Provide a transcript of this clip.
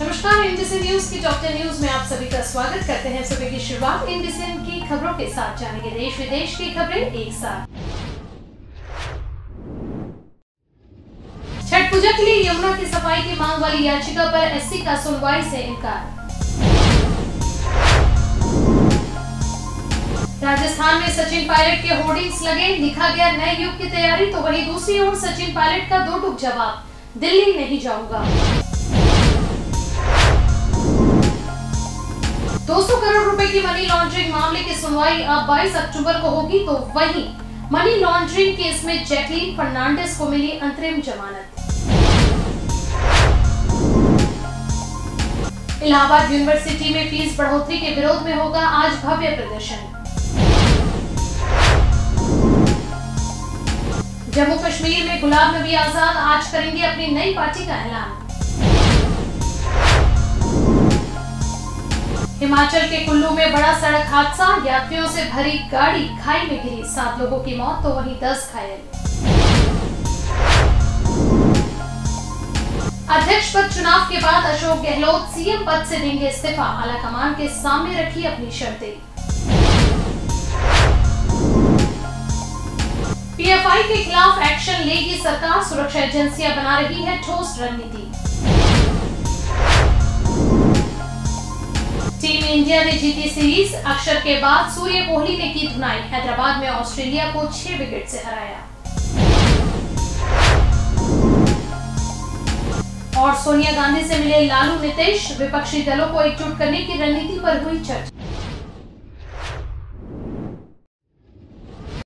नमस्कार, NBC news की ten news में आप सभी का स्वागत करते हैं। सुबह की शुरुआत एनबीसी की खबरों के साथ। जानेंगे देश विदेश की खबरें एक साथ। छठ पूजा के लिए यमुना की सफ़ाई की मांग वाली याचिका पर एससी का सुनवाई से इनकार। राजस्थान में सचिन पायलट के होर्डिंग्स लगे, लिखा गया नए युग की तैयारी तो वहीं दूसरी ओर सचिन पायलट का दो टूक जवाब, दिल्ली नहीं जाऊँगा। की मनी लॉन्ड्रिंग मामले की सुनवाई अब 22 अक्टूबर को होगी तो वहीं मनी लॉन्ड्रिंग केस में जैकलीन फर्नांडिस को मिली अंतरिम जमानत। इलाहाबाद यूनिवर्सिटी में फ़ीस बढ़ोतरी के विरोध में होगा आज भव्य प्रदर्शन। जम्मू कश्मीर में गुलाम नबी आज़ाद आज करेंगे अपनी नई पार्टी का ऐलान। हिमाचल के कुल्लू में बड़ा सड़क हादसा, यात्रियों से भरी गाड़ी खाई में गिरी, सात लोगों की मौत तो वहीं दस घायल। अध्यक्ष पद चुनाव के बाद अशोक गहलोत सीएम पद से देंगे इस्तीफा, आलाकमान के सामने रखी अपनी शर्तें। पीएफआई के खिलाफ एक्शन लेगी सरकार, सुरक्षा एजेंसियाँ बना रही है ठोस रणनीति। इंडिया ने जीती सीरीज़। अक्षर के बाद सूर्य कोहली ने की धुनाई। हैदराबाद में ऑस्ट्रेलिया को छह विकेट से हराया। और सोनिया गांधी से मिले लालू नीतीश, विपक्षी दलों को एकजुट करने की रणनीति पर हुई चर्चा।